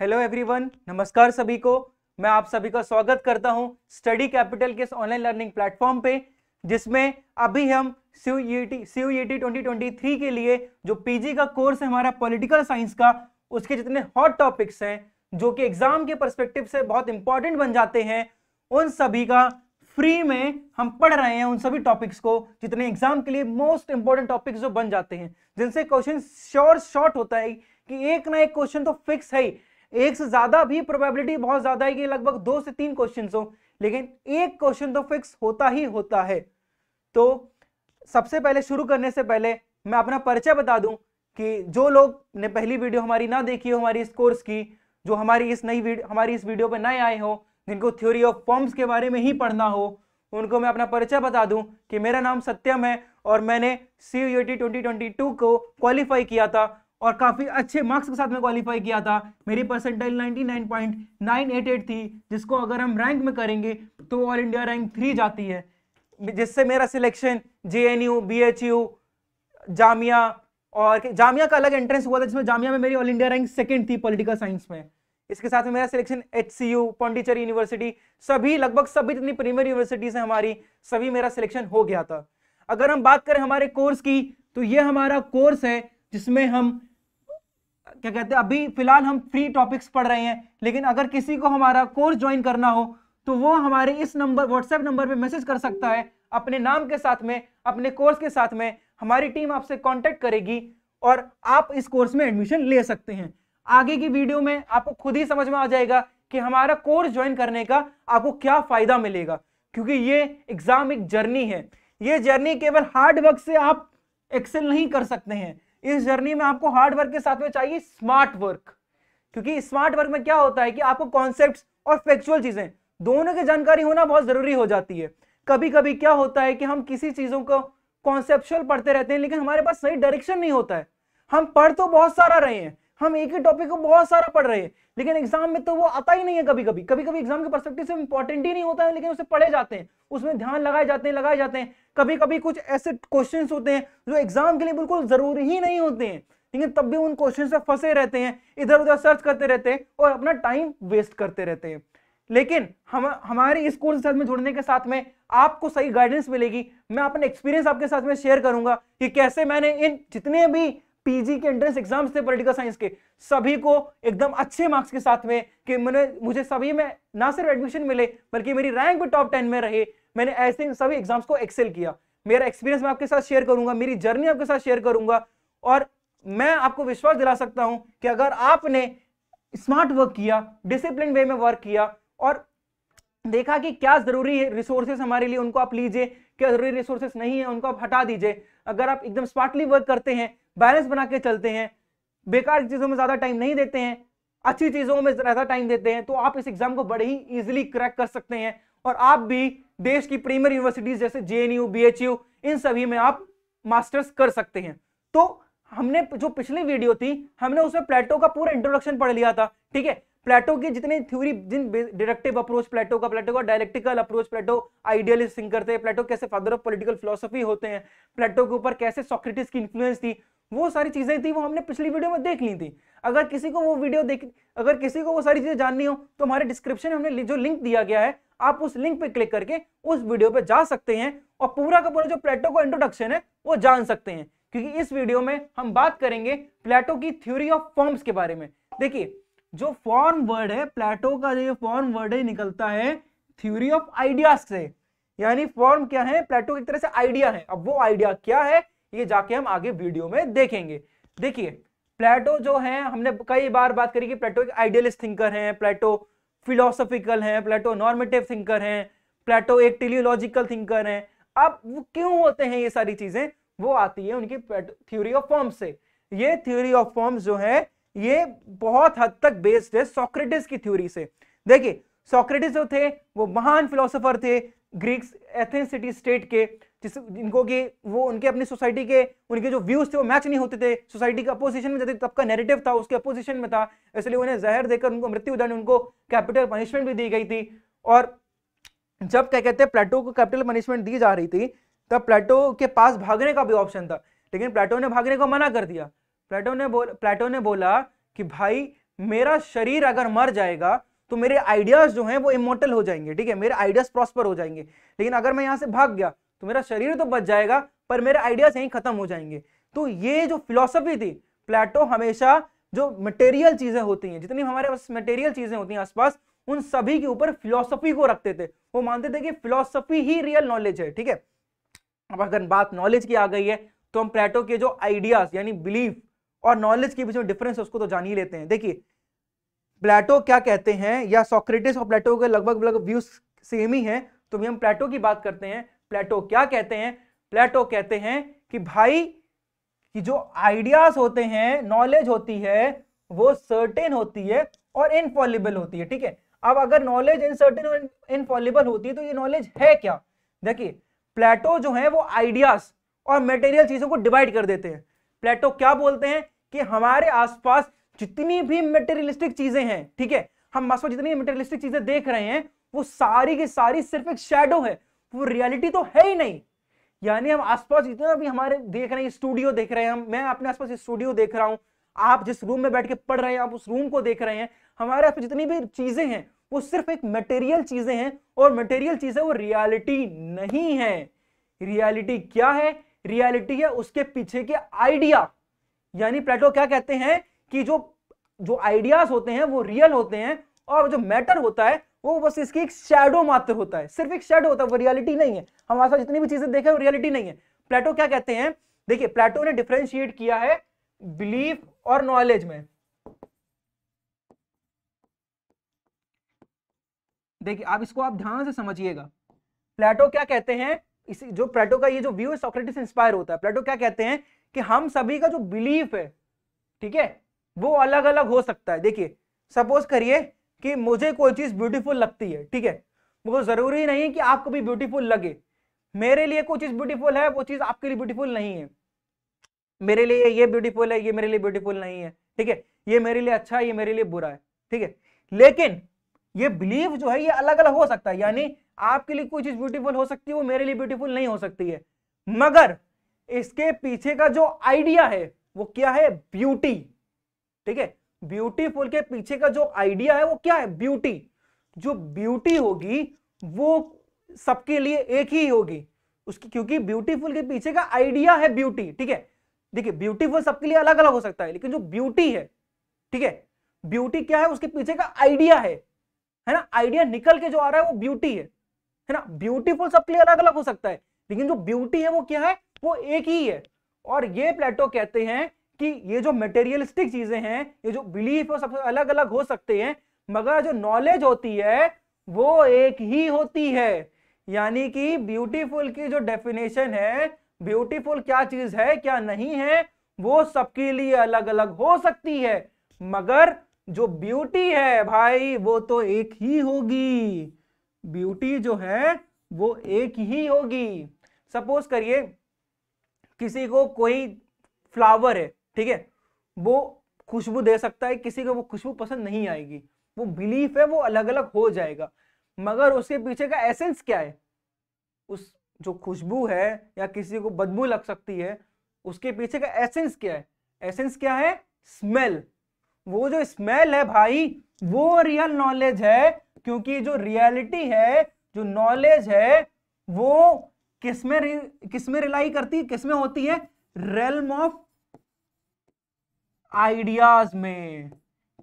Hello everyone नमस्कार सभी को। मैं आप सभी का स्वागत करता हूँ स्टडी कैपिटल के इस ऑनलाइन लर्निंग प्लेटफॉर्म पे, जिसमें अभी हम सी यू ट्वेंटी के लिए जो पीजी का कोर्स है, हमारा पॉलिटिकल साइंस का, उसके जितने हॉट टॉपिक्स हैं, जो कि एग्ज़ाम के परस्पेक्टिव से बहुत इंपॉर्टेंट बन जाते हैं, उन सभी का फ्री में हम पढ़ रहे हैं उन सभी टॉपिक्स को, जितने एग्ज़ाम के लिए मोस्ट इंपॉर्टेंट टॉपिक्स जो बन जाते हैं। जिनसे क्वेश्चन श्योर शॉर्ट होता है कि एक ना एक क्वेश्चन तो फिक्स है। एक से ज़्यादा भी प्रोबेबिलिटी बहुत ज़्यादा है कि लगभग दो से तीन क्वेश्चन हो। लेकिन एक क्वेश्चन तो फिक्स होता ही होता है। तो सबसे पहले शुरू करने से पहले मैं अपना परिचय बता दूँ कि जो लोग ने पहली वीडियो हमारी ना देखी हो, हमारी इस कोर्स की, जो हमारी इस नई हमारी इस वीडियो पर नए आए हो, जिनको थ्योरी ऑफ़ फॉर्म्स के बारे में ही पढ़ना हो, उनको मैं अपना परिचय बता दूँ कि मेरा नाम सत्यम है और मैंने C U T twenty two को क्वालिफाई किया था। और काफ़ी अच्छे मार्क्स के साथ में क्वालिफाई किया था। मेरी परसेंटाइल 99.988 थी, जिसको अगर हम रैंक में करेंगे तो ऑल इंडिया रैंक थ्री जाती है। जिससे मेरा selection J N U B H U Jamia और जामिया का अलग एंट्रेंस हुआ था, जिसमें जामिया में मेरी ऑल इंडिया रैंक सेकेंड थी पॉलिटिकल साइंस में। इसके साथ में मेरा selection H C U Pondicherry university सभी, लगभग सभी जितनी प्रीमियर यूनिवर्सिटीज हैं हमारी, सभी मेरा सिलेक्शन हो गया था। अगर हम बात करें हमारे कोर्स की तो ये हमारा कोर्स है, जिसमें हम क्या कहते हैं, अभी फ़िलहाल हम फ्री टॉपिक्स पढ़ रहे हैं, लेकिन अगर किसी को हमारा कोर्स ज्वाइन करना हो तो वो हमारे इस नंबर व्हाट्सएप नंबर पे मैसेज कर सकता है, अपने नाम के साथ में, अपने कोर्स के साथ में, हमारी टीम आपसे कांटेक्ट करेगी और आप इस कोर्स में एडमिशन ले सकते हैं। आगे की वीडियो में आपको खुद ही समझ में आ जाएगा कि हमारा कोर्स ज्वाइन करने का आपको क्या फ़ायदा मिलेगा, क्योंकि ये एग्ज़ाम एक जर्नी है। ये जर्नी केवल हार्ड वर्क से आप एक्सेल नहीं कर सकते हैं। इस जर्नी में आपको हार्ड वर्क के साथ में चाहिए स्मार्ट वर्क। क्योंकि स्मार्ट वर्क में क्या होता है कि आपको कॉन्सेप्ट और फैक्चुअल चीज़ें, दोनों की जानकारी होना बहुत ज़रूरी हो जाती है। कभी कभी क्या होता है कि हम किसी चीज़ों को कॉन्सेप्चुअल पढ़ते रहते हैं, लेकिन हमारे पास सही डायरेक्शन नहीं होता है। हम पढ़ तो बहुत सारा रहे हैं, हम एक ही टॉपिक को बहुत सारा पढ़ रहे हैं लेकिन एग्ज़ाम में तो वो आता ही नहीं है कभी कभी कभी कभी एग्ज़ाम के परस्पेक्टिव से इंपॉर्टेंट ही नहीं होता है, लेकिन उसे पढ़े जाते हैं। उसमें ध्यान लगाए जाते हैं, लगाए जाते हैं। कभी कभी कुछ ऐसे क्वेश्चन होते हैं जो एग्ज़ाम के लिए बिल्कुल ज़रूरी ही नहीं होते हैं। लेकिन तब भी उन क्वेश्चन से फंसे रहते हैं इधर उधर सर्च करते रहते हैं और अपना टाइम वेस्ट करते रहते हैं। लेकिन हम, हमारे इस कोर्स साथ में जुड़ने के साथ में आपको सही गाइडेंस मिलेगी। मैं अपने एक्सपीरियंस आपके साथ में शेयर करूँगा कि कैसे मैंने इन जितने भी पीजी के एंट्रेंस एग्ज़ाम्स थे पॉलिटिकल साइंस के। सभी को एकदम अच्छे मार्क्स के साथ में कि मैंने, मुझे सभी में ना सिर्फ़ एडमिशन मिले, बल्कि मेरी रैंक भी टॉप टेन में रहे। मैंने ऐसे सभी एग्ज़ाम्स को एक्सेल किया। मेरा एक्सपीरियंस मैं आपके साथ शेयर करूँगा, मेरी जर्नी आपके साथ शेयर करूँगा। और मैं आपको विश्वास दिला सकता हूँ कि अगर आपने स्मार्ट वर्क किया डिसिप्लिन वे में वर्क किया, और देखा कि क्या ज़रूरी है रिसोर्सेस हमारे लिए, उनको आप लीजिए, क्या ज़रूरी रिसोर्सेस नहीं है, उनको आप हटा दीजिए। अगर आप एकदम स्मार्टली वर्क करते हैं बैलेंस बना के चलते हैं, बेकार चीज़ों में ज़्यादा टाइम नहीं देते हैं, अच्छी चीज़ों में ज़्यादा टाइम देते हैं तो आप इस एग्ज़ाम को बड़े ही इजिली क्रैक कर सकते हैं। और आप भी देश की प्रीमियर यूनिवर्सिटीज जैसे जे एन इन सभी में आप मास्टर्स कर सकते हैं। तो हमने जो पिछली वीडियो थी, हमने उसमें प्लेटो का पूरा इंट्रोडक्शन पढ़ लिया था, ठीक है? प्लेटो की जितनी थ्योरी जिन डायरेक्टिव अप्रोच प्लेटो का प्लेटो का डायलेक्टिकल अप्रोच प्लेटो आइडियलिस्ट करते हैं प्लेटो कैसे फादर ऑफ़ पॉलिटिकल फिलोसफी होते हैं प्लेटो के ऊपर कैसे सॉक्रेटिस की इन्फ्लुएंस थी वो सारी चीज़ें थी, वो हमने पिछली वीडियो में देख ली थी। अगर किसी को वो वीडियो देख, अगर किसी को वो सारी चीज़ें जाननी हो तो हमारे डिस्क्रिप्शन में हमने जो लिंक दिया गया है, आप उस लिंक पे क्लिक करके उस वीडियो पे जा सकते हैं और पूरा का पूरा जो प्लेटो का इंट्रोडक्शन है, वो जान सकते हैं। क्योंकि इस वीडियो में हम बात करेंगे प्लेटो की थ्योरी ऑफ़ फॉर्म्स के बारे में। देखिए, जो फॉर्म वर्ड है प्लेटो का जो फॉर्म वर्ड है निकलता है थ्योरी ऑफ़ आइडियाज़ से। यानी फॉर्म क्या है? प्लेटो की तरह से आइडिया है। अब वो आइडिया क्या है? ये जाके हम आगे वीडियो में देखेंगे। देखिए, प्लेटो जो है, हमने कई बार बात करी कि प्लेटो एक आइडियलिस्ट थिंकर हैं, प्लेटो फिलोसफिकल हैं, प्लेटो नॉर्मेटिव थिंकर हैं, प्लेटो एक टेलियोलॉजिकल थिंकर हैं। अब वो क्यों होते हैं ये सारी चीज़ें? वो आती है उनकी थ्योरी ऑफ़ फॉर्म्स से। ये थ्योरी ऑफ़ फॉर्म्स जो है, ये बहुत हद तक बेस्ड है सोक्रेटिस की थ्योरी से। देखिए सोक्रेटिस जो थे, वो महान फिलोसोफर थे ग्रीक्स एथेंस सिटी स्टेट के। जिस जिनको कि वो उनके अपनी सोसाइटी के, उनके जो व्यूज़ थे वो मैच नहीं होते थे। सोसाइटी के अपोजिशन में जाते तब का नेरेटिव था, उसके अपोजिशन में था। इसलिए उन्हें जहर देकर उनको मृत्यु दंड, उनको कैपिटल पनिशमेंट भी दी गई थी। और जब क्या कहते हैं प्लेटो को कैपिटल पनिशमेंट दी जा रही थी, तब प्लेटो के पास भागने का भी ऑप्शन था। लेकिन प्लेटो ने भागने को मना कर दिया। प्लेटो ने बोल प्लेटो ने बोला कि भाई, मेरा शरीर अगर मर जाएगा तो मेरे आइडियाज़ जो हैं वो इमोटल हो जाएँगे, ठीक है? मेरे आइडियाज़ प्रॉस्पर हो जाएँगे। लेकिन अगर मैं यहाँ से भाग गया तो मेरा शरीर तो बच जाएगा, पर मेरे आइडियाज़ यहीं खत्म हो जाएँगे। तो ये जो फिलोसफी थी प्लेटो हमेशा जो मटेरियल चीज़ें होती हैं, जितनी हमारे पास मटेरियल चीज़ें होती हैं आसपास, उन सभी के ऊपर फिलोसफी को रखते थे। वो मानते थे कि फिलोसफी ही रियल नॉलेज है, ठीक है? अब अगर बात नॉलेज की आ गई है तो हम प्लेटो के जो आइडियाज़ यानी बिलीफ और नॉलेज के बीच में डिफरेंस उसको तो जान ही लेते हैं। देखिए प्लेटो क्या कहते हैं, या सोक्रेटिस और प्लेटो के लगभग लगभग व्यूज़ सेम ही है तो भी हम प्लेटो की बात करते हैं। प्लेटो, क्या कहते हैं? प्लेटो कहते हैं कि भाई, कि जो आइडियाज़ होते हैं, नॉलेज होती है, वो सर्टेन होती है और इनफॉलिबल होती है, ठीक है? अब अगर नॉलेज इनसर्टेन और इनफॉलिबल होती है तो ये नॉलेज है क्या? देखिए, प्लेटो जो है, वो आइडियाज़ और मटेरियल चीज़ों को डिवाइड कर देते हैं। प्लेटो क्या बोलते हैं? कि हमारे आसपास जितनी भी मटेरियलिस्टिक चीज़ें हैं, ठीक है? हम आसपास जितनी मटेरियलिस्टिक चीज़ें देख रहे हैं, वो सारी की सारी सिर्फ़ एक शेडो है। वो रियलिटी तो है ही नहीं। यानी हम आसपास जितना भी हमारे देख रहे हैं स्टूडियो देख रहे हैं हम। मैं अपने आसपास स्टूडियो देख रहा हूँ। आप जिस रूम में बैठ के पढ़ रहे हैं, आप उस रूम को देख रहे हैं। हमारे आसपास जितनी भी चीज़ें हैं, वो सिर्फ़ एक मटेरियल चीज़ें हैं और मटेरियल चीज़ें वो रियलिटी नहीं है। रियलिटी क्या है? रियलिटी है उसके पीछे के आइडिया यानी प्लेटो क्या कहते हैं कि जो जो आइडियाज़ होते हैं, वो रियल होते हैं और जो मैटर होता है वो बस इसकी एक शेडो मात्र होता है। सिर्फ़ एक शेडो होता है, वो रियलिटी नहीं है। हमारे साथ जितनी भी चीज़ें देखे, वो रियलिटी नहीं है। प्लेटो क्या कहते हैं? देखिए प्लेटो ने डिफ्रेंशिएट किया है बिलीफ और नॉलेज में। देखिए, आप इसको आप ध्यान से समझिएगा। प्लेटो क्या कहते हैं? इसी जो प्लेटो का ये जो व्यू है सोक्रेटिस इंस्पायर होता है। प्लेटो क्या कहते हैं? कि हम सभी का जो बिलीफ है, ठीक है, वो अलग अलग हो सकता है। देखिए सपोज़ करिए कि मुझे कोई चीज़ ब्यूटीफुल लगती है, ठीक है? वो ज़रूरी नहीं कि आपको भी ब्यूटीफुल लगे। मेरे लिए कोई चीज़ ब्यूटीफुल है, वो चीज़ आपके लिए ब्यूटीफुल नहीं है। मेरे लिए ये ब्यूटीफुल है, ये मेरे लिए ब्यूटीफुल नहीं है, ठीक है? ये मेरे लिए अच्छा है, ये मेरे लिए बुरा है, ठीक है? लेकिन ये बिलीव जो है, ये अलग अलग हो सकता है। यानी आपके लिए कोई चीज़ ब्यूटीफुल हो सकती है, वो मेरे लिए ब्यूटीफुल नहीं हो सकती है। मगर इसके पीछे का जो आइडिया है, वो क्या है? ब्यूटी ठीक है? ब्यूटीफुल के पीछे का जो आइडिया है वो क्या है? ब्यूटी। जो ब्यूटी होगी, वो सबके लिए एक ही होगी। उसकी, क्योंकि ब्यूटीफुल के पीछे का आइडिया है ब्यूटी, ठीक है? देखिए ब्यूटीफुल सबके लिए अलग अलग हो सकता है, लेकिन जो ब्यूटी है, ठीक है? ब्यूटी क्या है? उसके पीछे का आइडिया है है ना? आइडिया निकल के जो आ रहा है वो ब्यूटी है है ना? ब्यूटीफुल सबके लिए अलग अलग हो सकता है, लेकिन जो ब्यूटी है वो क्या है? वो एक ही है। और ये प्लेटो कहते हैं कि ये जो मटेरियलिस्टिक चीज़ें हैं, ये जो बिलीफ है सबसे अलग अलग हो सकते हैं, मगर जो नॉलेज होती है, वो एक ही होती है। यानी कि ब्यूटीफुल की जो डेफिनेशन है ब्यूटीफुल क्या चीज़ है, क्या नहीं है, वो सबके लिए अलग अलग हो सकती है। मगर जो ब्यूटी है भाई, वो तो एक ही होगी। ब्यूटी जो है, वो एक ही होगी। सपोज़ करिए, किसी को कोई फ्लावर है ठीक है? वो खुशबू दे सकता है, किसी को वो खुशबू पसंद नहीं आएगी। वो बिलीफ है, वो अलग अलग हो जाएगा। मगर उसके पीछे का एसेंस क्या है? उस जो खुशबू है या किसी को बदबू लग सकती है, उसके पीछे का एसेंस क्या है? एसेंस क्या है? स्मेल वो जो स्मेल है भाई, वो रियल नॉलेज है, क्योंकि जो रियलिटी है, जो नॉलेज है, वो किसमें किसमें रिलाई करती है किसमें होती है? रेलम ऑफ़ आइडियाज़ में।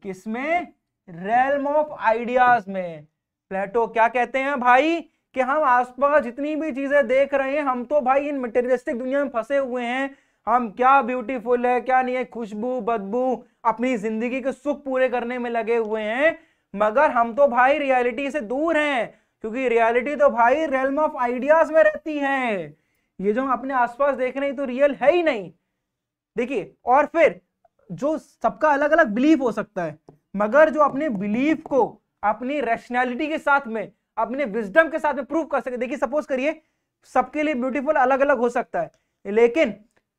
किसमें? रेलम ऑफ़ आइडियाज़ में। प्लेटो क्या कहते हैं भाई? कि हम आसपास जितनी भी चीज़ें देख रहे हैं, हम तो भाई इन मटेरियलिस्टिक दुनिया में फंसे हुए हैं। हम क्या ब्यूटीफुल है, क्या नहीं है, खुशबू, बदबू, अपनी ज़िंदगी के सुख पूरे करने में लगे हुए हैं। मगर हम तो भाई रियलिटी से दूर हैं, क्योंकि रियलिटी तो भाई रेलम ऑफ़ आइडियाज़ में रहती है। ये जो हम अपने आसपास देख रहे हैं तो रियल है ही नहीं। देखिए, और फिर जो सबका अलग अलग बिलीफ हो सकता है, मगर जो अपने बिलीफ को, अपनी रैशनैलिटी के साथ में, अपने विजडम के साथ में प्रूव कर सके। देखिए सपोज़ करिए, सबके लिए ब्यूटीफुल अलग अलग हो सकता है, लेकिन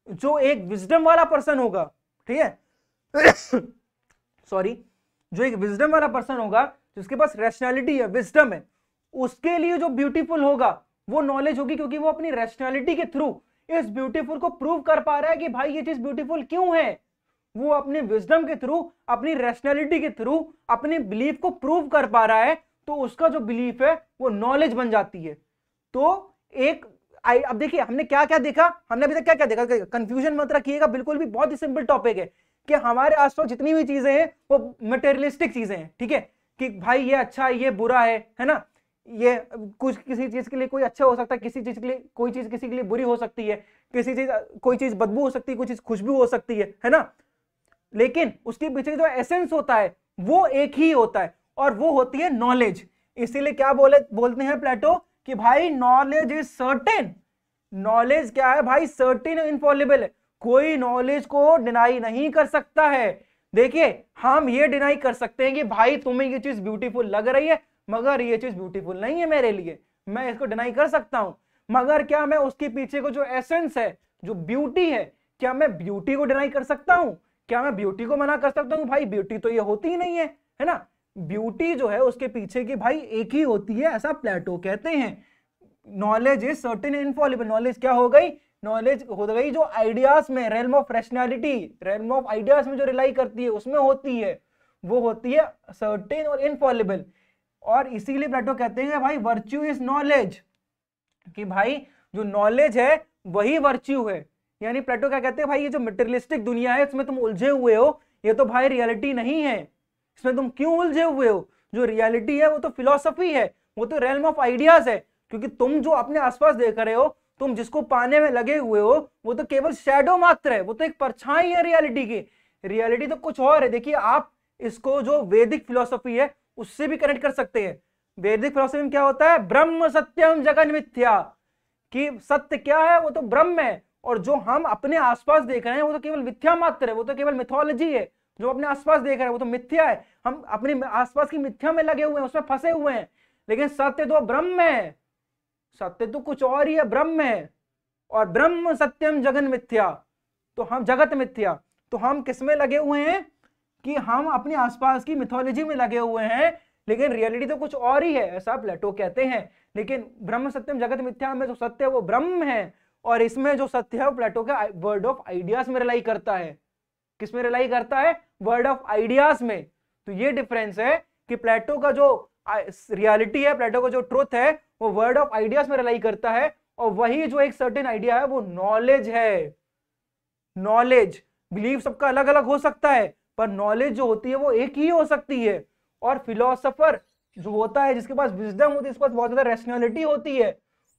जो एक विजडम वाला पर्सन होगा, ठीक है? सॉरी जो एक विजडम वाला पर्सन होगा, जिसके पास रैशनैलिटी है विजडम है, उसके लिए जो ब्यूटीफुल होगा, वो नॉलेज होगी क्योंकि वो अपनी रैशनैलिटी के थ्रू इस ब्यूटीफुल को प्रूव कर पा रहा है कि भाई ये चीज़ ब्यूटीफुल क्यों है? वो अपने विजडम के थ्रू अपनी रैशनैलिटी के थ्रू अपने बिलीफ को प्रूव कर पा रहा है तो उसका जो बिलीफ है, वो नॉलेज बन जाती है। तो एक अब देखिए, हमने क्या क्या देखा? हमने अभी तक क्या क्या देखा कंफ्यूजन मत रखिएगा, बिल्कुल भी बहुत ही सिंपल टॉपिक है कि हमारे आसपास जितनी भी चीज़ें हैं, वो मटेरियलिस्टिक चीज़ें हैं, ठीक है? कि भाई, ये अच्छा है, ये बुरा है है ना? ये, कुछ किसी चीज़ के लिए कोई अच्छा हो सकता है, किसी चीज़ के लिए, कोई चीज़ किसी के लिए बुरी हो सकती है, किसी चीज़, कोई चीज़ बदबू हो सकती है, कोई चीज़ खुशबू हो सकती है है ना? लेकिन उसके पीछे जो एसेंस होता है, वो एक ही होता है और वो होती है नॉलेज इसीलिए क्या बोले, बोलते हैं प्लेटो कि भाई नॉलेज इज़ सर्टेन नॉलेज क्या है भाई? सर्टेन इनफॉलेबल है कोई नॉलेज को डिनाई नहीं कर सकता है. देखिए, हम ये डिनाई कर सकते हैं कि भाई तुम्हें ये चीज़ ब्यूटीफुल लग रही है, मगर ये चीज़ ब्यूटीफुल नहीं है मेरे लिए. मैं इसको डिनाई कर सकता हूँ. मगर क्या मैं उसके पीछे को जो एसेंस है, जो ब्यूटी है, क्या मैं ब्यूटी को डिनाई कर सकता हूँ? क्या मैं ब्यूटी को मना कर सकता हूँ? भाई ब्यूटी तो ये होती ही नहीं है है ना? ब्यूटी जो है, उसके पीछे की भाई एक ही होती है, ऐसा प्लेटो कहते हैं। Knowledge is certain infallible knowledge क्या हो गई? नॉलेज हो गई जो आइडियाज़ में realm of rationality realm of ideas में जो रिलाई करती है, उसमें होती है। वो होती है सर्टेन और इनफॉलिबल और इसीलिए प्लेटो कहते हैं भाई वर्च्यू इज़ नॉलेज कि भाई, जो नॉलेज है, वही वर्च्यू है। यानी प्लेटो क्या कहते हैं, भाई, ये जो मटेरियलिस्टिक दुनिया है, इसमें तुम उलझे हुए हो। ये तो भाई रियलिटी नहीं है। इसमें तुम क्यों उलझे हुए हो? जो रियलिटी है, वो तो फिलोसफी है। वो तो रेलम ऑफ़ आइडियाज़ है। क्योंकि तुम जो अपने आसपास देख रहे हो, तुम जिसको पाने में लगे हुए हो, वो तो केवल शेडो मात्र है। वो तो एक परछाई है रियलिटी की। रियलिटी तो कुछ और है। देखिए, आप इसको जो वैदिक फिलोसफी है, उससे भी कनेक्ट कर सकते हैं। वैदिक फिलोसफी में क्या होता है? ब्रह्म सत्यम जगन मिथ्या कि सत्य क्या है? वो तो ब्रह्म है। और जो हम अपने आसपास देख रहे हैं, वो तो केवल मिथ्या मात्र है, वो तो केवल मिथोलॉजी है। जो अपने आसपास देख रहे हैं, वो तो मिथ्या है। हम अपने आसपास की मिथ्या में लगे हुए हैं, उसमें फंसे हुए हैं। लेकिन सत्य तो ब्रह्म है। सत्य तो कुछ और ही है, ब्रह्म है। और ब्रह्म सत्यम जगन मिथ्या। तो हम, जगत मिथ्या। तो हम किसमें लगे हुए हैं? कि हम अपने आसपास की मिथोलॉजी में लगे हुए हैं। लेकिन रियलिटी तो कुछ और ही है, ऐसा प्लेटो कहते हैं। लेकिन ब्रह्म सत्यम जगत मिथ्या में जो सत्य है, वो ब्रह्म है। और इसमें जो सत्य है वो प्लेटो के वर्ड ऑफ़ आइडियाज़ में रिलाई करता है। किसमें रिलाई करता है? वर्ड ऑफ़ आइडियाज़ में। तो ये डिफरेंस है कि प्लेटो का जो रियलिटी है, प्लेटो का जो ट्रुथ है, वो वर्ड ऑफ़ आइडियाज़ में रिलाई करता है और वही जो एक सर्टेन आइडिया है, वो नॉलेज है। नॉलेज बिलीव सबका अलग अलग हो सकता है, पर नॉलेज जो होती है, वो एक ही हो सकती है। और फिलोसफर जो होता है, जिसके पास विजडम होती है, उसके पास बहुत ज़्यादा रेशनैलिटी होती है।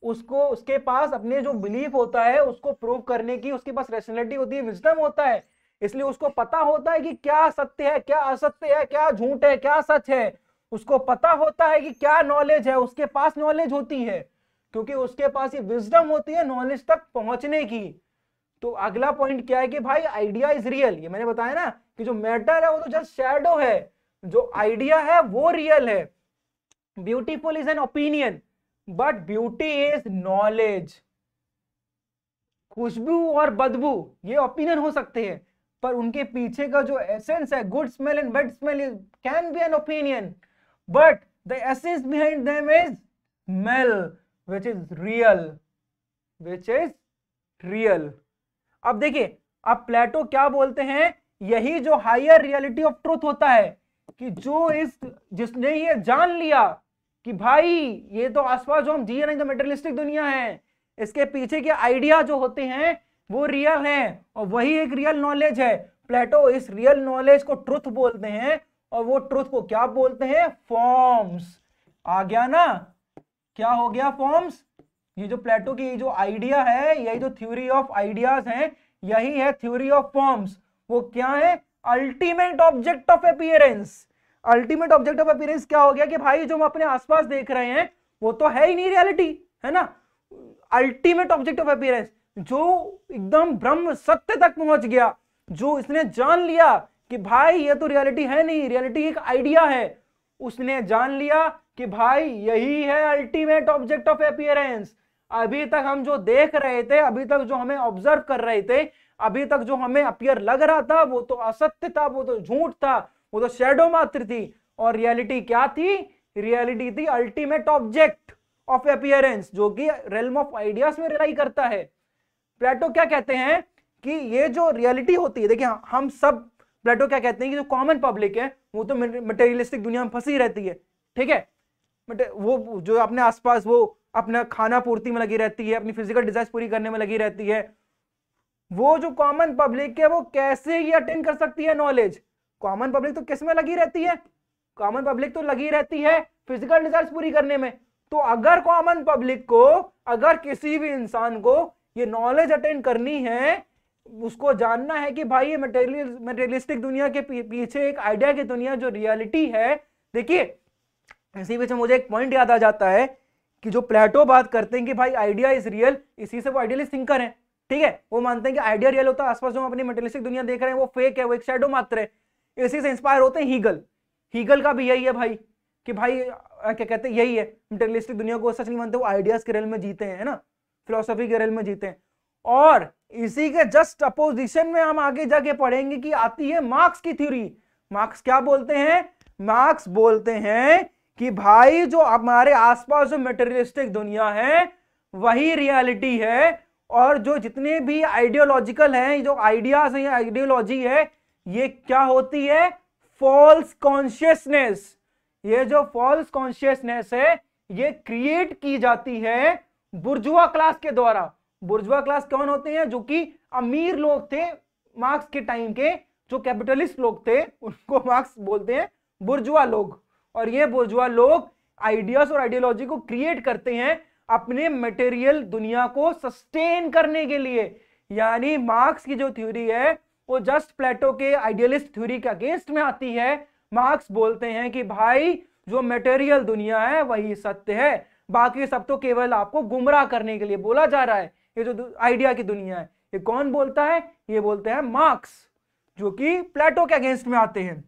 उसको, उसके पास अपने जो बिलीफ होता है, उसको प्रूव करने की, उसके पास रेशनैलिटी होती है विजडम होता है। इसलिए उसको पता होता है कि क्या सत्य है, क्या असत्य है, क्या झूठ है, क्या सच है। उसको पता होता है कि क्या नॉलेज है, उसके पास नॉलेज होती है। क्योंकि उसके पास ये विजडम होती है नॉलेज तक पहुँचने की। तो अगला पॉइंट क्या है कि भाई आइडिया इज़ रियल ये मैंने बताया ना कि जो मैटर है, वो तो जस्ट शेडो है। जो आइडिया है, वो रियल है। Beautiful is an opinion but beauty is knowledge खुशबू और बदबू, ये ओपिनियन हो सकते हैं, पर उनके पीछे का जो एसेंस है good smell and bad smell is can be an opinion but the essence behind them is smell which is real which is real अब देखिए, अब प्लेटो क्या बोलते हैं? यही जो हायर रियलिटी ऑफ़ ट्रूथ होता है, कि जो इस, जिसने ये जान लिया कि भाई, ये तो आसपास जो हम जी रहे हैं जो मेटेरियलिस्टिक दुनिया है, इसके पीछे के आइडिया जो होते हैं, वो रियल है और वही एक रियल नॉलेज है। प्लेटो इस रियल नॉलेज को ट्रुथ बोलते हैं और वो ट्रुथ को क्या बोलते हैं? फॉर्म्स आ गया ना? क्या हो गया फॉर्म्स ये जो प्लेटो की जो आइडिया है, यही जो थ्योरी ऑफ़ आइडियाज़ है, यही है थ्योरी ऑफ़ फॉर्म्स वो क्या है? Ultimate object of appearance ultimate object of appearance क्या हो गया कि भाई, जो हम अपने आसपास देख रहे हैं, वो तो है ही नहीं रियलिटी है ना? अल्टीमेट ऑब्जेक्ट ऑफ़ अपियरेंस जो एकदम ब्रह्म सत्य तक पहुँच गया, जो इसने जान लिया कि भाई, ये तो रियलिटी है नहीं रियलिटी एक आइडिया है। उसने जान लिया कि भाई, यही है अल्टीमेट ऑब्जेक्ट ऑफ़ अपियरेंस अभी तक हम जो देख रहे थे, अभी तक जो हमें ऑब्ज़र्व कर रहे थे, अभी तक जो हमें अपियर लग रहा था, वो तो असत्य था, वो तो झूठ था। वो तो शेडो मात्र थी। और रियलिटी क्या थी? रियलिटी थी अल्टीमेट ऑब्जेक्ट ऑफ़ अपियरेंस जो कि रेलम ऑफ़ आइडियाज़ में रिलाई करता है। प्लेटो क्या कहते हैं कि ये जो रियलिटी होती है, देखिए हम सब प्लेटो क्या कहते हैं कि जो कॉमन पब्लिक है, वो तो मटेरियलिस्टिक दुनिया में फंसी रहती है। ठीक है? वो जो अपने आसपास वो अपना खाना पूर्ति में लगी रहती है, अपनी फ़िज़िकल डिज़ाइन पूरी करने में लगी रहती है, वो जो कॉमन पब्लिक है, वो कैसे ही अटेंड कर सकती है नॉलेज कॉमन पब्लिक तो किसमें लगी रहती है? कॉमन पब्लिक तो लगी रहती है फ़िज़िकल डिज़ाइन पूरी करने में। तो अगर कॉमन पब्लिक को, अगर किसी भी इंसान को ये नॉलेज अटेंड करनी है, उसको जानना है कि भाई ये मटेरियल मटेरियलिस्टिक दुनिया के पीछे एक आइडिया की दुनिया जो रियलिटी है, देखिए, इसी वजह मुझे एक पॉइंट याद आ जाता है कि जो प्लेटो बात करते हैं कि भाई आइडिया इज़ रियल इसी से वो आइडियलिस्ट थिंकर है। ठीक है? वो मानते हैं कि आइडिया रियल होता है, आसपास जो हम अपनी मटेरियलिस्टिक दुनिया देख रहे हैं, वो फेक है, वो एक शेडो मात्र है। इसी से इंस्पायर होते हैं हीगल हीगल का भी यही है भाई, कि भाई क्या कहते हैं, यही है। मटेरियलिस्टिक दुनिया को सच नहीं मानते, वो आइडियाज़ के रेल में जीते हैं ना? फिलोसफी के रेल में जीते हैं। और इसी के जस्ट अपोजिशन में हम आगे जाके पढ़ेंगे कि आती है मार्क्स की थ्योरी मार्क्स क्या बोलते हैं? मार्क्स बोलते हैं कि भाई, जो हमारे आसपास जो मेटेरियलिस्टिक दुनिया है, वही रियलिटी है। और जो जितने भी आइडियोलॉजिकल हैं, जो आइडियाज़ हैं आइडियोलॉजी है ये क्या होती है? फॉल्स कॉन्शियसनेस ये जो फॉल्स कॉन्शियसनेस है, ये क्रिएट की जाती है बुर्जुआ क्लास के द्वारा। बुर्जुआ क्लास कौन होते हैं? जो कि अमीर लोग थे मार्क्स के टाइम के, जो कैपिटलिस्ट लोग थे, उनको मार्क्स बोलते हैं बुर्जुआ लोग। और ये बुर्जुआ लोग आइडियाज़ और आइडियोलॉजी को क्रिएट करते हैं अपने मटेरियल दुनिया को सस्टेन करने के लिए। यानी मार्क्स की जो थ्योरी है वो जस्ट प्लेटो के आइडियलिस्ट थ्योरी के अगेंस्ट में आती है। मार्क्स बोलते हैं कि भाई, जो मटेरियल दुनिया है, वही सत्य है। बाकी सब तो केवल आपको गुमराह करने के लिए बोला जा रहा है। ये जो आइडिया की दुनिया है, ये कौन बोलता है? ये बोलते हैं मार्क्स, जो कि प्लेटो के अगेंस्ट में आते हैं।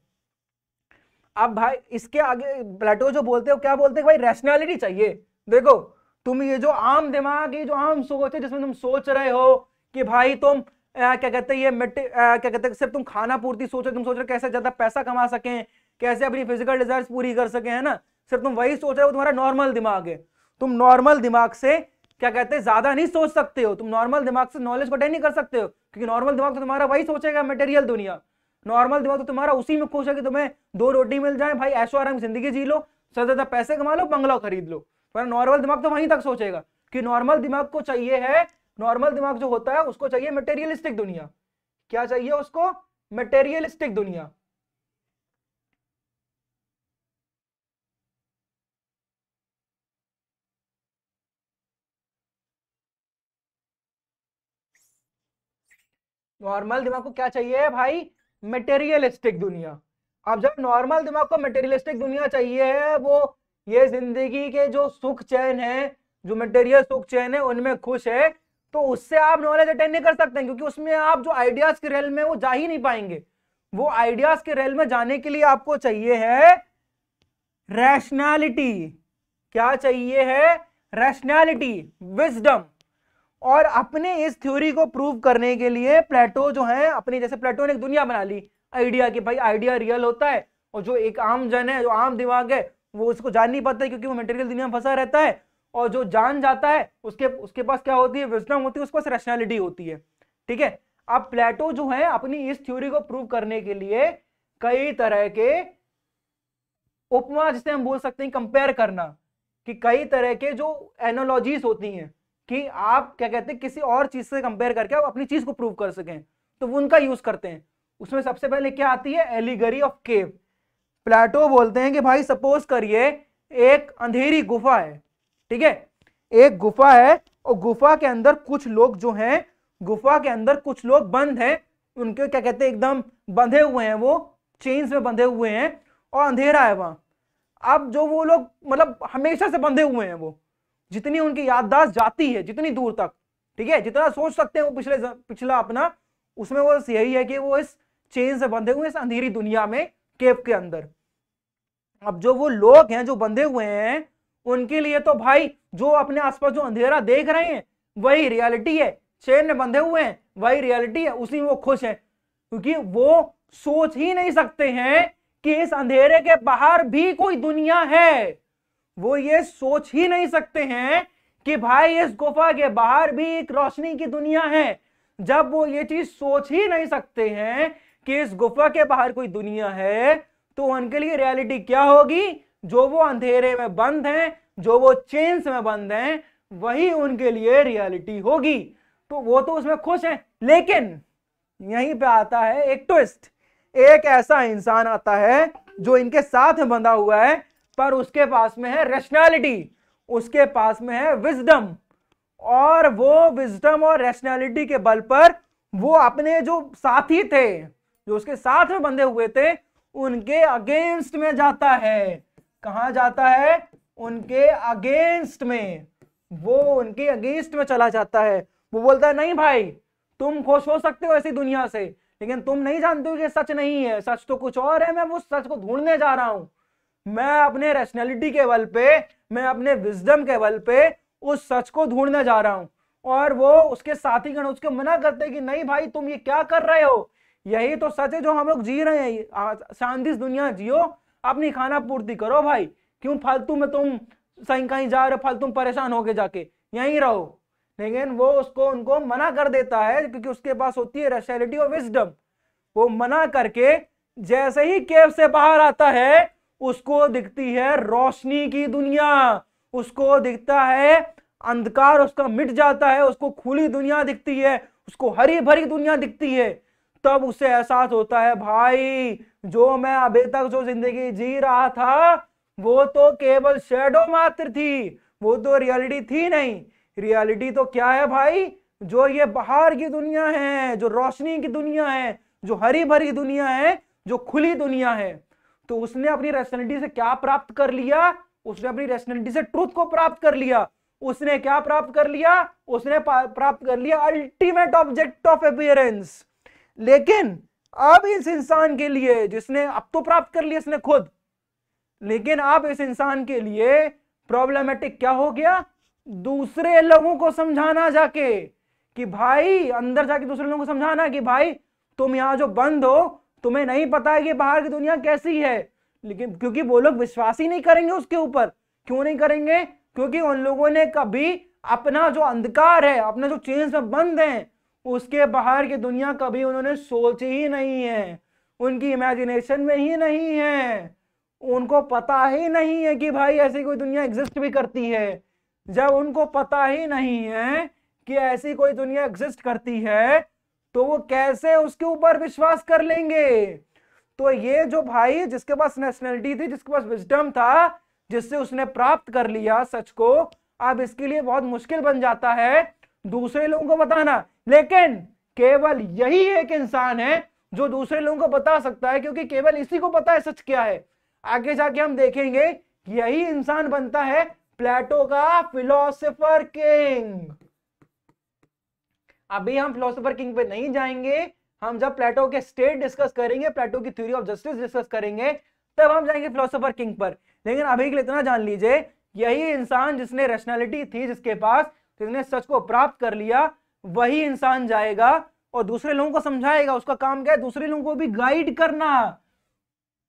अब भाई, इसके आगे, प्लेटो जो बोलते हो क्या बोलते हैं भाई रैशनैलिटी चाहिए। देखो, तुम ये जो आम दिमाग, ये जो आम सोच है, जिसमें तुम सोच रहे हो कि भाई तुम आ, क्या कहते हैं ये मिट्टी क्या कहते हैं सिर्फ़ तुम खाना पूर्ति सोचो तुम सोच रहे कैसे ज़्यादा पैसा कमा सकें कैसे अपनी फ़िज़िकल डिज़ायर पूरी कर सके है ना? सिर्फ़ तुम वही सोच रहे हो तुम्हारा नॉर्मल दिमाग है। तुम नॉर्मल दिमाग से क्या कहते हैं ज़्यादा नहीं सोच सकते हो। तुम नॉर्मल दिमाग से नॉलेज को नहीं कर सकते हो क्योंकि नॉर्मल दिमाग तो तुम्हारा वही सोचेगा मटेरियल दुनिया। नॉर्मल दिमाग तो तुम्हारा उसी में खुश है कि तुम्हें दो रोटी मिल जाए भाई ऐशो आराम ज़िंदगी जी लो सबसे ज़्यादा पैसे कमा लो बंगला खरीद लो। पर नॉर्मल दिमाग तो वहीं तक सोचेगा कि नॉर्मल दिमाग को चाहिए है नॉर्मल दिमाग जो होता है, उसको चाहिए मटेरियलिस्टिक दुनिया। क्या चाहिए उसको? मटेरियलिस्टिक दुनिया। नॉर्मल दिमाग को क्या चाहिए भाई? मटेरियलिस्टिक दुनिया। अब जब नॉर्मल दिमाग को मटेरियलिस्टिक दुनिया चाहिए है वो ये ज़िंदगी के जो सुख चैन है, जो मटेरियल सुख चैन है, उनमें खुश है तो उससे आप नॉलेज अटेंड नहीं कर सकते क्योंकि उसमें आप जो आइडियाज़ के रेल में वो जा ही नहीं पाएँगे। वो आइडियाज़ के रेल में जाने के लिए आपको चाहिए है रैशनैलिटी क्या चाहिए है? रैशनैलिटी विजडम और अपने इस थ्योरी को प्रूव करने के लिए प्लेटो जो है, अपनी जैसे प्लेटो ने एक दुनिया बना ली आइडिया की भाई आइडिया रियल होता है, और जो एक आम जन है, जो आम दिमाग है, वो उसको जान नहीं पाता क्योंकि वो मटेरियल दुनिया में फंसा रहता है। और जो जान जाता है, उसके उसके पास क्या होती है? विजडम होती है, उसके पास रैशनैलिटी होती है। ठीक है? अब प्लेटो जो है, अपनी इस थ्योरी को प्रूव करने के लिए कई तरह के उपमा, जिसे हम बोल सकते हैं कंपेयर करना, कि कई तरह के जो एनोलॉजीज होती हैं, कि आप क्या कहते हैं, किसी और चीज़ से कंपेयर करके आप अपनी चीज़ को प्रूव कर सकें तो वो उनका यूज़ करते हैं। उसमें सबसे पहले क्या आती है? एलिगरी ऑफ़ केव प्लेटो बोलते हैं कि, भाई सपोज़ करिए, एक अंधेरी गुफा है ठीक है? एक गुफा है और गुफा के अंदर कुछ लोग जो हैं, गुफा के अंदर कुछ लोग बंद हैं। उनके क्या कहते हैं, एकदम बंधे हुए हैं वो चेन्स में बंधे हुए हैं और अंधेरा है वहाँ। अब जो वो लोग मतलब हमेशा से बंधे हुए हैं वो, जितनी उनकी याददाश्त जाती है, जितनी दूर तक, ठीक है? जितना सोच सकते हैं वो पिछले पिछला अपना, उसमें वो यही है कि वो इस चेन से बंधे हुए इस अंधेरी दुनिया में केव के अंदर। अब जो वो लोग हैं, जो बंधे हुए हैं उनके लिए तो भाई, जो अपने आसपास जो अंधेरा देख रहे हैं, वही रियलिटी है। चेन में बंधे हुए हैं, वही रियलिटी है, उसी में वो खुश है। क्योंकि वो सोच ही नहीं सकते हैं कि इस अंधेरे के बाहर भी कोई दुनिया है। वो ये सोच ही नहीं सकते हैं कि भाई, इस गुफा के बाहर भी एक रोशनी की दुनिया है। जब वो ये चीज़ सोच ही नहीं सकते हैं कि इस गुफा के बाहर कोई दुनिया है तो उनके लिए रियलिटी क्या होगी? जो वो अंधेरे में बंद हैं, जो वो चेन्स में बंद हैं, वही उनके लिए रियलिटी होगी। तो वो तो उसमें खुश हैं, लेकिन यहीं पे आता है एक ट्विस्ट एक ऐसा इंसान आता है जो इनके साथ में बंधा हुआ है, पर उसके पास में है रेशनैलिटी उसके पास में है विजडम और वो विजडम और रेशनैलिटी के बल पर वो अपने जो साथी थे, जो उसके साथ में बंधे हुए थे, उनके अगेंस्ट में जाता है। कहा जाता है? उनके अगेंस्ट में। वो उनके अगेंस्ट में चला जाता है। वो बोलता है, नहीं भाई, तुम खुश हो सकते हो ऐसी दुनिया से, लेकिन तुम नहीं जानते हो कि सच नहीं है। सच तो कुछ और है, मैं वो सच को ढूँढने जा रहा हूँ। मैं अपने रैशनैलिटी के बल पे, मैं अपने विजडम के बल पे उस सच को ढूँढने जा रहा हूँ। और वो उसके साथी गण उसके मना करते कि, नहीं भाई, तुम ये क्या कर रहे हो? यही तो सच है जो हम लोग जी रहे हैं। शांति दुनिया जियो अपनी खाना पूर्ति करो भाई। क्यों? फालतू में तुम सही कहीं जा रहे फालतू परेशान होके जाके। यहीं रहो। लेकिन वो उसको उनको मना कर देता है, क्योंकि उसके पास होती है रैशनैलिटी और विजडम वो मना करके जैसे ही केव से बाहर आता है, उसको दिखती है रोशनी की दुनिया। उसको दिखता है अंधकार, उसका मिट जाता है, उसको खुली दुनिया दिखती है, उसको हरी भरी दुनिया दिखती है। तब उसे एहसास होता है, भाई, जो मैं अभी तक जो ज़िंदगी जी रहा था, वो तो केवल शेडो मात्र थी, वो तो रियलिटी थी नहीं। रियलिटी तो क्या है भाई? जो ये बाहर की दुनिया है, जो रोशनी की दुनिया है, जो हरी भरी दुनिया है, जो खुली दुनिया है। तो उसने अपनी रेशनलिटी से क्या प्राप्त कर लिया? उसने अपनी रेशनलिटी से ट्रूथ को प्राप्त कर लिया। उसने क्या प्राप्त कर लिया? उसने प्राप्त कर लिया अल्टीमेट ऑब्जेक्ट ऑफ़ अपियरेंस लेकिन अब इस इंसान के लिए जिसने, अब तो प्राप्त कर लिया इसने खुद। लेकिन अब इस इंसान के लिए प्रॉब्लमेटिक क्या हो गया? दूसरे लोगों को समझाना जाके कि भाई, अंदर जाके दूसरे लोगों को समझाना कि भाई, तुम यहाँ जो बंद हो, तुम्हें नहीं पता है कि बाहर की दुनिया कैसी है। लेकिन क्योंकि वो लोग विश्वास ही नहीं करेंगे उसके ऊपर। क्यों नहीं करेंगे? क्योंकि उन लोगों ने कभी अपना जो अंधकार है, अपना जो चेंज में बंद है उसके बाहर की दुनिया कभी उन्होंने सोची ही नहीं है। उनकी इमेजिनेशन में ही नहीं है। उनको पता ही नहीं है कि भाई ऐसी कोई दुनिया एग्जिस्ट भी करती है। जब उनको पता ही नहीं है कि ऐसी कोई दुनिया एग्जिस्ट करती है तो वो कैसे उसके ऊपर विश्वास कर लेंगे? तो ये जो भाई जिसके पास नेशनलिटी थी, जिसके पास विजडम था, जिससे उसने प्राप्त कर लिया सच को, अब इसके लिए बहुत मुश्किल बन जाता है। दूसरे लोगों को बताना लेकिन केवल यही एक इंसान है जो दूसरे लोगों को बता सकता है, क्योंकि केवल इसी को पता है सच क्या है। आगे जाके हम देखेंगे, यही इंसान बनता है प्लेटो का फिलोसोफर किंग। अभी हम फिलोसोफर किंग पे नहीं जाएँगे, हम जब प्लेटो के स्टेट डिस्कस करेंगे, प्लेटो की थ्योरी ऑफ़ जस्टिस डिस्कस करेंगे, तब हम जाएँगे फिलोसोफर किंग पर। लेकिन अभी के लिए इतना जान लीजिए, यही इंसान जिसने रेशनैलिटी थी जिसके पास, जिसने सच को प्राप्त कर लिया वही इंसान जाएगा और दूसरे लोगों को समझाएगा, उसका काम क्या है? दूसरे लोगों को भी गाइड करना।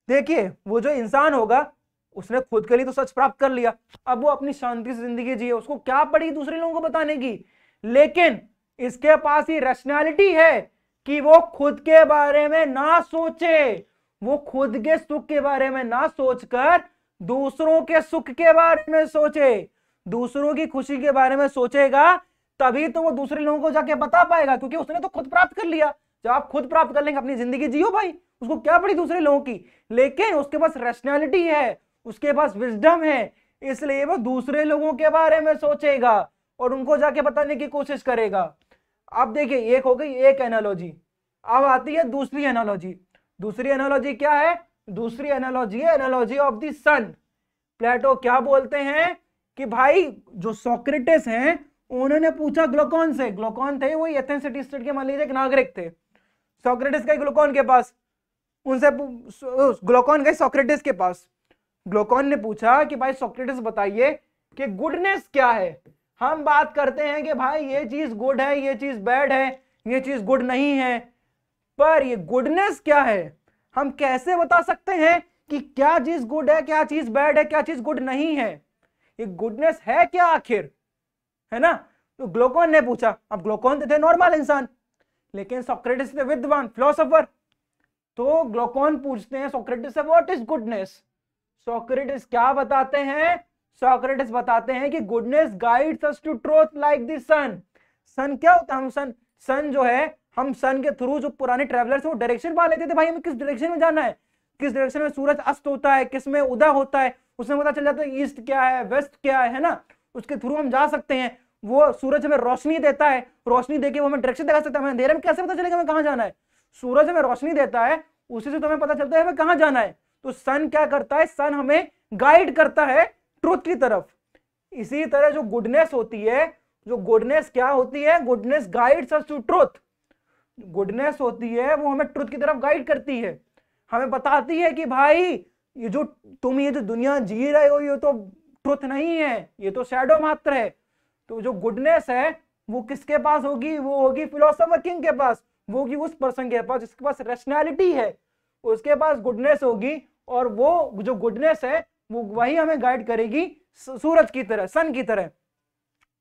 देखिए, वो जो इंसान होगा, उसने खुद के लिए तो सच प्राप्त कर लिया। अब वो अपनी शांति से ज़िंदगी जिए, उसको क्या पड़ी दूसरे लोगों को बताने की? लेकिन इसके पास ही रैशनैलिटी है कि वो खुद के बारे में ना सोचे। वो खुद के सुख के बारे में ना सोचकर दूसरों के सुख के बारे में सोचे। दूसरों की खुशी के बारे में सोचेगा तभी तो वो दूसरे लोगों को जाके बता पाएगा, क्योंकि उसने तो खुद प्राप्त कर लिया। जब आप खुद प्राप्त कर लेंगे, अपनी ज़िंदगी जियो भाई, उसको क्या पड़ी दूसरे लोगों की? लेकिन उसके पास रैशनैलिटी है, उसके पास विजडम है, इसलिए वो दूसरे लोगों के बारे में सोचेगा और उनको जाके बताने की कोशिश करेगा। अब देखिए, एक हो गई एक एनालॉजी अब आती है दूसरी एनालॉजी दूसरी एनालॉजी क्या है? दूसरी एनालॉजी है analogy of the sun Plato क्या बोलते हैं कि भाई, जो सोक्रेटिस हैं उन्होंने पूछा, ग्लोकॉन से? ग्लोकॉन थे वो एथेंस सिटी स्टेट के मान लीजिए नागरिक थे। सोक्रेटिस का ग्लोकॉन के पास। उनसे ग्लोकॉन गए सोक्रेटिस के पास। ग्लोकॉन ने पूछा कि, भाई सोक्रेटिस बताइए कि गुडनेस क्या है? हम बात करते हैं कि, भाई ये चीज़ गुड है, ये चीज़ बैड है, ये चीज़ गुड नहीं है। पर ये गुडनेस क्या है? हम कैसे बता सकते हैं कि क्या चीज़ गुड है, क्या चीज़ बैड है, क्या चीज़ गुड नहीं है? ये गुडनेस है क्या आखिर? है ना? तो ग्लोकॉन ने पूछा अब ग्लोकॉन थे नॉर्मल इंसान लेकिन सोक्रेटिस थे विद्वान फिलोसोफर तो ग्लोकॉन पूछते हैं सोक्रेटिस से व्हाट इज़ गुडनेस सोक्रेटिस क्या बताते हैं? सोक्रेटिस बताते हैं कि goodness guides us to truth like the sun sun क्या होता है हम सन सन जो है हम सन के थ्रू जो पुराने ट्रेवलर्स वो डायरेक्शन पा लेते थे भाई हमें किस डायरेक्शन में जाना है? किस डायरेक्शन में सूरज अस्त होता है? किसमें उदय होता है? उसमें पता चल जाता है ईस्ट क्या है वेस्ट क्या है, है ना? उसके थ्रू हम जा सकते हैं। वो सूरज हमें रोशनी देता है। रोशनी देके वो हमें डायरेक्शन दिखा सकता है। हमें अंधेरे में कैसे पता चलेगा हमें कहाँ जाना है? सूरज हमें रोशनी देता है, उसी से तो हमें पता चलता है हमें कहाँ जाना है। तो सन क्या करता है? सन हमें गाइड करता है ट्रुथ की तरफ़। इसी तरह जो गुडनेस होती है, जो गुडनेस क्या होती है? Goodness guides us to truth goodness होती है, वो हमें ट्रुथ की तरफ़ गाइड करती है। हमें बताती है कि भाई, ये जो तुम ये जो दुनिया जी रहे हो, ये तो ट्रुथ नहीं है, ये तो शेडो मात्र है। तो जो गुडनेस है, वो किसके पास होगी? वो होगी फिलोसोफर किंग के पास। वो होगी उस पर्सन के पास जिसके पास रेशनैलिटी है। उसके पास गुडनेस होगी और वो जो गुडनेस है, वो वही हमें गाइड करेगी सूरज की तरह सन की तरह।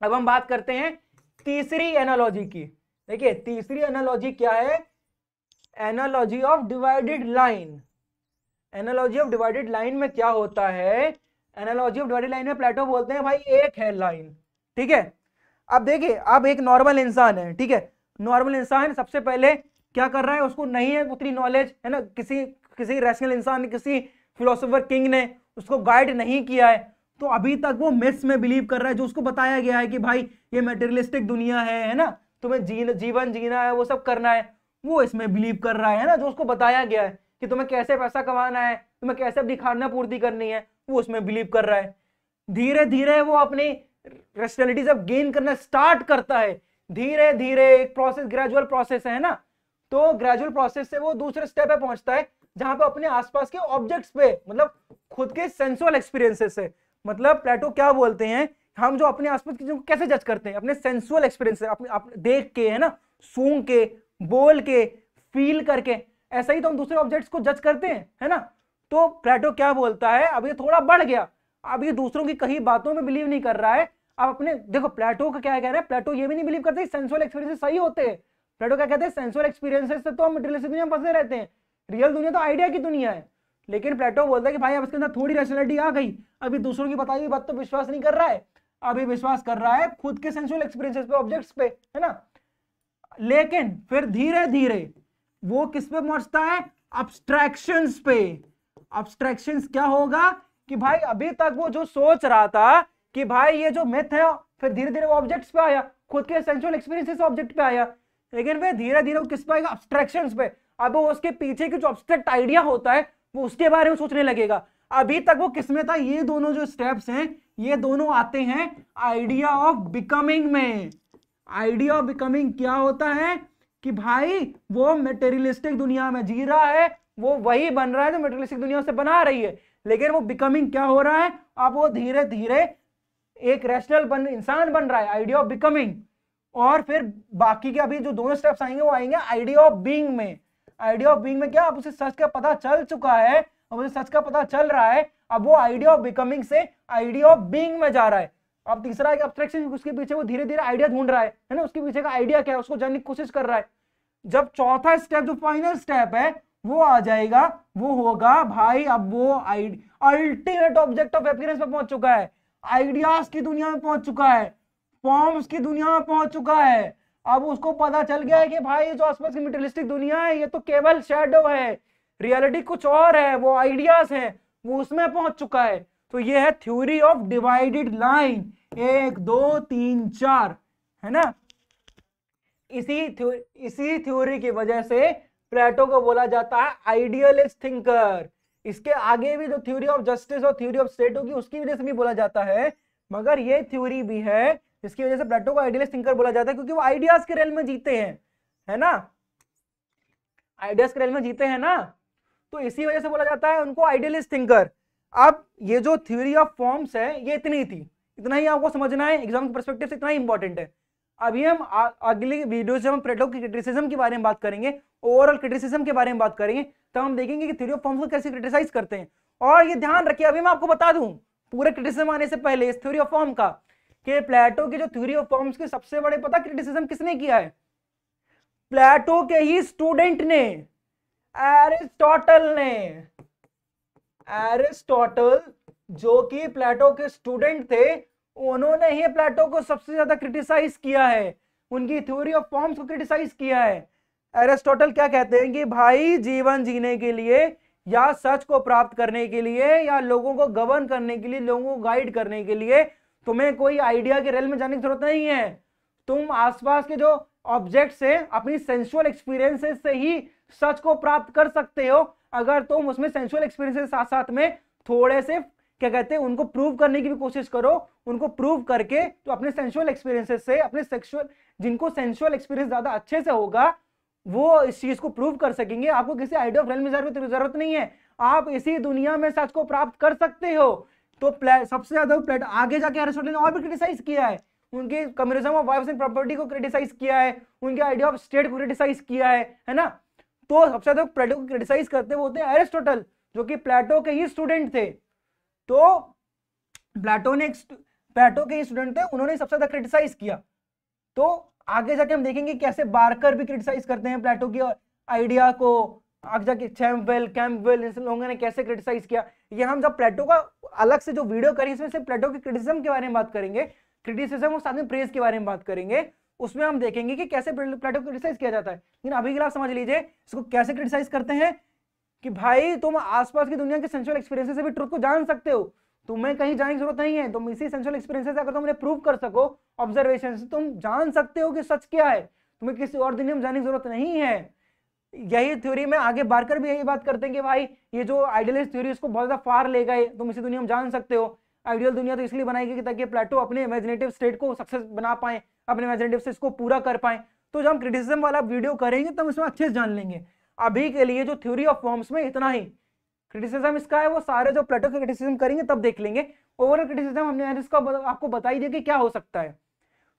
अब हम बात करते हैं तीसरी एनालॉजी की। देखिए, तीसरी एनालॉजी क्या है? Analogy of divided line analogy of divided line में क्या होता है? एनालॉजी ऑफ़ डिवाइडेड लाइन में प्लेटो बोलते हैं भाई एक है लाइन ठीक है? अब देखिए अब एक नॉर्मल इंसान है ठीक है? नॉर्मल इंसान सबसे पहले क्या कर रहा है? उसको नहीं है उतनी नॉलेज है ना? किसी किसी रैशनल इंसान ने किसी फिलोसोफर किंग ने उसको गाइड नहीं किया है। तो अभी तक वो मिस में बिलीव कर रहा है जो उसको बताया गया है कि भाई ये मेटेरियलिस्टिक दुनिया है है ना? तुम्हें जी, जीवन जीना है वो सब करना है। वो इसमें बिलीव कर रहा है ना? जो उसको बताया गया है कि तुम्हें कैसे पैसा कमाना है तुम्हें कैसे अपनी खाना पूर्ति करनी है। वो उसमें बिलीव कर रहा है। धीरे धीरे वो अपनी रेशनैलिटी जब गेन करना स्टार्ट करता है। धीरे धीरे एक प्रोसेस ग्रेजुअल प्रोसेस है ना? तो ग्रेजुअल प्रोसेस से वो दूसरे स्टेप पे पहुँचता है जहाँ पे अपने आसपास के ऑब्जेक्ट्स पे मतलब खुद के सेंसुअल एक्सपीरियंसेस से। मतलब प्लेटो क्या बोलते हैं? हम जो अपने आसपास की चीज़ों को कैसे जज करते हैं? अपने सेंसुअल एक्सपीरियंस से अपने, अपने देख के है ना? सूंघ के बोल के फील करके। ऐसा ही तो हम दूसरे ऑब्जेक्ट्स को जज करते हैं है ना? तो प्लेटो क्या बोलता है? अब ये थोड़ा बढ़ गया। अब ये दूसरों की कही बातों में बिलीव नहीं कर रहा है। अब अपने, देखो, प्लेटो का क्या कह रहा है? प्लेटो ये भी नहीं बिलीव करते सेंसुअल एक्सपीरियंसेस सही होते हैं। प्लेटो क्या कहते हैं? सेंसुअल एक्सपीरियंसेस से तो हम मटेरियलिस्टिक दुनिया में फंसे रहते हैं। रियल दुनिया तो आइडिया की दुनिया है। लेकिन प्लेटो बोलता है कि भाई, अब इसके अंदर थोड़ी रैशनलिटी आ गई। अभी दूसरों की बताई हुई बात तो विश्वास नहीं कर रहा है। अभी विश्वास कर रहा है खुद के सेंसुअल एक्सपीरियंसेस पे ऑब्जेक्ट्स पे, है ना? लेकिन फिर धीरे धीरे वो किस पे पहुँचता है? अब्स्ट्रैक्शंस पे। अब्स्ट्रैक्शंस क्या होगा? कि भाई अभी तक वो जो सोच रहा था कि भाई ये जो मिथ है, फिर धीरे धीरे वो ऑब्जेक्ट्स पे आया। खुद के सेंसुअल एक्सपीरियंसेस ऑब्जेक्ट पे आया। लेकिन फिर धीरे धीरे वो किस पे आएगा? अब्स्ट्रैक्शंस पे। अब वो उसके पीछे की जो अब्स्ट्रैक्ट आइडिया होता है, वो उसके बारे में सोचने लगेगा। अभी तक वो किसमें था? ये दोनों जो स्टेप्स हैं, ये दोनों आते हैं आइडिया ऑफ़ बिकमिंग में। आइडिया ऑफ़ बिकमिंग क्या होता है? कि भाई वो मेटेरियलिस्टिक दुनिया में जी रहा है वो वही बन रहा है जो मेटेरियलिस्टिक दुनिया से बना रही है। लेकिन वो बिकमिंग क्या हो रहा है? अब वो धीरे धीरे एक रैशनल बन, इंसान बन रहा है आइडिया ऑफ़ बिकमिंग और फिर बाकी के अभी जो दोनों स्टेप्स आएँगे, वो आएँगे आइडिया ऑफ़ बीइंग में। आइडिया ऑफ़ बीइंग में क्या? अब उसे सच का पता चल चुका है। अब उसे सच का पता चल रहा है। अब वो आइडिया ऑफ़ बिकमिंग से आइडिया ऑफ़ बीइंग में जा रहा है। अब तीसरा एक अब्स्ट्रैक्शन उसके पीछे वो धीरे धीरे आइडिया ढूंढ रहा है। है ना? उसके पीछे का आइडिया क्या है? उसको जानने की कोशिश कर रहा है। जब चौथा स्टेप जो फाइनल स्टेप है वो आ जाएगा, वो होगा, भाई अब वो अल्टीमेट ऑब्जेक्ट ऑफ़ एपियरेंस पे पहुँच चुका है। आइडियाज़ की दुनिया में पहुँच चुका है। फॉर्म्स की दुनिया में पहुँच चुका है। अब उसको पता चल गया है कि भाई जो आसपास की मेटेरियलिस्टिक दुनिया है, ये तो केवल शेडो है। रियलिटी कुछ और है, वो आइडियाज़ है, वो उसमें पहुँच चुका है। तो ये है थ्योरी ऑफ़ डिवाइडेड लाइन एक, दो, तीन, चार, है ना? इसी इसी थ्योरी की वजह से प्लेटो को बोला जाता है आइडियलिस्ट थिंकर। इसके आगे भी जो थ्योरी ऑफ़ जस्टिस और थ्योरी ऑफ़ स्टेट होगी, उसकी वजह से भी बोला जाता है। मगर ये थ्योरी भी है, जिसकी वजह से प्लेटो को आइडियलिस्ट थिंकर बोला जाता है, क्योंकि वो आइडियाज़ के रेल में जीते हैं, है ना? आइडियाज़ के रेल में जीते हैं ना? तो इसी वजह से बोला जाता है उनको आइडियलिस्ट थिंकर। अब ये जो थ्योरी ऑफ़ फॉर्म्स है, ये इतनी थी। इतना ही आपको समझना है, एग्ज़ाम के परस्पेक्टिव से इतना ही इंपॉर्टेंट है। अभी हम अगली वीडियो जब हम प्लेटो की क्रिटिसिज्म के बारे में बात करेंगे ओवरऑल क्रिटिसिज्म के बारे में बात करेंगे तो हम देखेंगे कि थ्योरी ऑफ़ फॉर्म्स को कैसे क्रिटिसाइज करते हैं। और ये ध्यान रखिए, अभी मैं आपको बता दूँ, पूरे क्रिटिसिज्म आने से पहले इस थ्योरी ऑफ़ फॉर्म का, कि प्लेटो की जो थ्योरी ऑफ़ फॉर्म्स के सबसे बड़े पता क्रिटिसिज्म किसने किया है? प्लेटो के ही स्टूडेंट ने एरिस्टोटल ने। एरिस्टोटल जो कि प्लेटो के स्टूडेंट थे उन्होंने ही प्लेटो को सबसे ज़्यादा क्रिटिसाइज किया है। उनकी थ्योरी ऑफ़ फॉर्म्स को क्रिटिसाइज किया है। एरिस्टोटल क्या कहते हैं कि भाई जीवन जीने के लिए या सच को प्राप्त करने के लिए या लोगों को गवर्न करने के लिए, लोगों को गाइड करने के लिए तुम्हें कोई आइडिया के रेल में जाने की ज़रूरत नहीं है। तुम आसपास के जो ऑब्जेक्ट्स हैं, अपनी सेंसुअल एक्सपीरियंसेस से ही सच को प्राप्त कर सकते हो। अगर तुम उसमें सेंसुअल एक्सपीरियंसेस साथ साथ में थोड़े से क्या कहते हैं, उनको प्रूव करने की भी कोशिश करो, उनको प्रूव करके तो अपने सेंसुअल एक्सपीरियंसेस से, अपने सेक्सुअल जिनको सेंसुअल एक्सपीरियंस ज़्यादा अच्छे से होगा, वो इस चीज़ को प्रूव कर सकेंगे। आपको किसी आइडिया ऑफ़ रेल की ज़रूरत नहीं है। आप इसी दुनिया में सच को प्राप्त कर सकते हो। तो सबसे ज़्यादा प्लेट आगे जाके एरिस्टोटल ने और भी क्रिटिसाइज किया है। उनके communism of wives and property को क्रिटिसाइज किया है। उनके आइडिया ऑफ़ स्टेट को क्रिटिसाइज किया है है ना? तो सबसे ज़्यादा प्लेटो को क्रिटिसाइज करते होते हैं एरिस्टोटल जो कि प्लेटो के ही स्टूडेंट थे। तो प्लेटो ने प्लेटो के स्टूडेंट थे, उन्होंने सबसे ज़्यादा क्रिटिसाइज किया। तो आगे जाके हम देखेंगे कैसे बारकर भी क्रिटिसाइज करते हैं प्लेटो की आइडिया को, आगे जाके चैम्पवेल कैम्पवेल इन लोगों ने कैसे क्रिटिसाइज किया। ये हम जब प्लेटो का अलग से जो वीडियो करेंगे इसमें से प्लेटो की क्रिटिसिज्म के बारे में बात करेंगे क्रिटिसिज्म और साथ में प्रेज के बारे में बात करेंगे, उसमें हम देखेंगे कि कैसे प्लेटो क्रिटिसाइज किया जाता है। लेकिन अभी के लिए समझ लीजिए, इसको कैसे क्रिटिसाइज करते हैं कि भाई, तुम आसपास की दुनिया के सेंसुअल एक्सपीरियंस से भी ट्रुथ को जान सकते हो। तुम्हें कहीं जाने की ज़रूरत नहीं है। तुम इसी सेंसुअल एक्सपीरियंस से अगर तुम प्रूव कर सको ऑब्जर्वेशन से तुम जान सकते हो कि सच क्या है। तुम्हें किसी और दुनिया में जाने की ज़रूरत नहीं है। यही थ्योरी में आगे बारकर भी यही बात करते हैं कि भाई, ये जो आइडियलिस्ट थ्योरी इसको बहुत ज़्यादा फार ले गए। तुम इसी दुनिया में जान सकते हो। आइडियल दुनिया तो इसलिए बनाई गई ताकि प्लेटो अपने इमेजिनेटिव स्टेट को सक्सेस बना पाए, अपने इमेजिनेटिव से इसको पूरा कर पाए। तो जब हम क्रिटिसिज्म वाला वीडियो करेंगे, तब इसमें अच्छे से जान लेंगे। अभी के लिए जो थ्योरी ऑफ़ फॉर्म्स में इतना ही। क्रिटिसिज्म इसका है, वो सारे जो प्लेटो के क्रिटिसिज्म करेंगे, तब देख लेंगे। ओवरऑल क्रिटिसिज्म हमने इसका आपको बताई दिया कि क्या हो सकता है।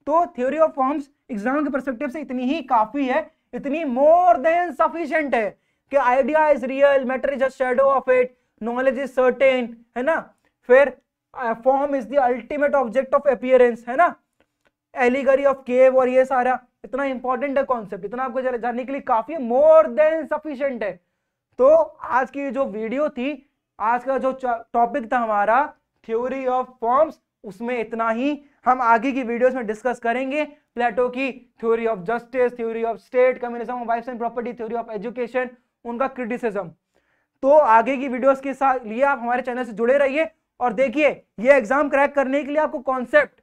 तो थ्योरी ऑफ़ फॉर्म्स एग्ज़ाम के परस्पेक्टिव से इतनी ही काफ़ी है, इतनी मोर देन सफिशिएंट है कि idea is real matter is just shadow of it knowledge is certain है ना? फिर form is the ultimate object of appearance है ना? एलिगरी ऑफ़ केव और ये सारा। इतना इंपॉर्टेंट है कॉन्सेप्ट इतना आपको जानने के लिए काफ़ी मोर देन सफिशियंट है। तो आज की जो वीडियो थी, आज का जो टॉपिक था हमारा थ्योरी ऑफ़ फॉर्म्स उसमें इतना ही। हम आगे की वीडियोस में डिस्कस करेंगे प्लेटो की theory of justice theory of state communism wife and property theory of education उनका क्रिटिसिज्म तो आगे की वीडियोस के साथ लिए आप हमारे चैनल से जुड़े रहिए और देखिए, ये एग्ज़ाम क्रैक करने के लिए आपको concept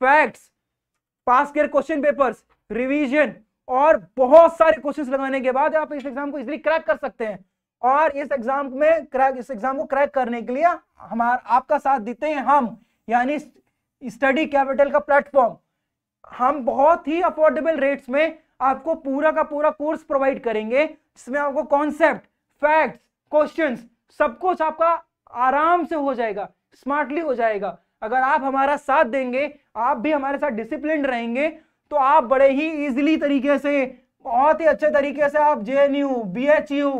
facts past year question papers revision और बहुत सारे क्वेश्चंस लगाने के बाद आप इस एग्ज़ाम को इजीली क्रैक कर सकते हैं। और इस एग्ज़ाम में क्रैक इस एग्ज़ाम को क्रैक करने के लिए हमारा, आपका साथ देते हैं हम, यानी स्टडी कैपिटल का प्लेटफॉर्म हम बहुत ही अफोर्डेबल रेट्स में आपको पूरा का पूरा कोर्स प्रोवाइड करेंगे, जिसमें आपको कॉन्सेप्ट फैक्ट्स क्वेश्चंस सब कुछ आपका आराम से हो जाएगा स्मार्टली हो जाएगा। अगर आप हमारा साथ देंगे, आप भी हमारे साथ डिसिप्लिन रहेंगे तो आप बड़े ही इजिली तरीके से, बहुत ही अच्छे तरीके से आप J N U B H U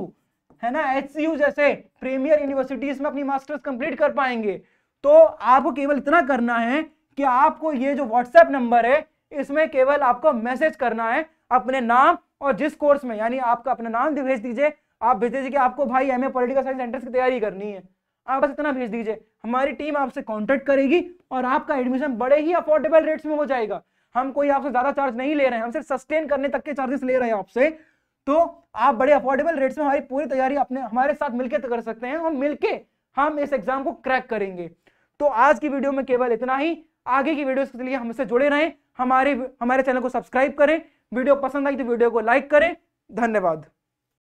है ना एच यू जैसे प्रीमियर यूनिवर्सिटीज में अपनी मास्टर्स कंप्लीट कर पाएँगे। तो आपको केवल इतना करना है कि आपको ये जो व्हाट्सएप नंबर है, इसमें केवल आपको मैसेज करना है अपने नाम और जिस कोर्स में, यानी आपका अपना नाम भेज दीजिए। आप भेज दीजिए कि आपको भाई M A political science entrance की तैयारी करनी है। आप बस इतना भेज दीजिए। हमारी टीम आपसे कांटेक्ट करेगी और आपका एडमिशन बड़े ही अफोर्डेबल रेट्स में हो जाएगा। हम कोई आपसे ज़्यादा चार्ज नहीं ले रहे हैं, हम सिर्फ़ सस्टेन करने तक के चार्जेस ले रहे हैं आपसे तो आप बड़े अफोर्डेबल रेट्स में हमारी पूरी तैयारी अपने, हमारे साथ मिलकर कर सकते हैं, हम मिलकर हम इस एग्ज़ाम को क्रैक करेंगे। तो आज की वीडियो में केवल इतना ही, आगे की वीडियो के लिए हमसे जुड़े रहें, हमारे हमारे चैनल को सब्सक्राइब करें वीडियो पसंद आई तो वीडियो को लाइक करें, धन्यवाद।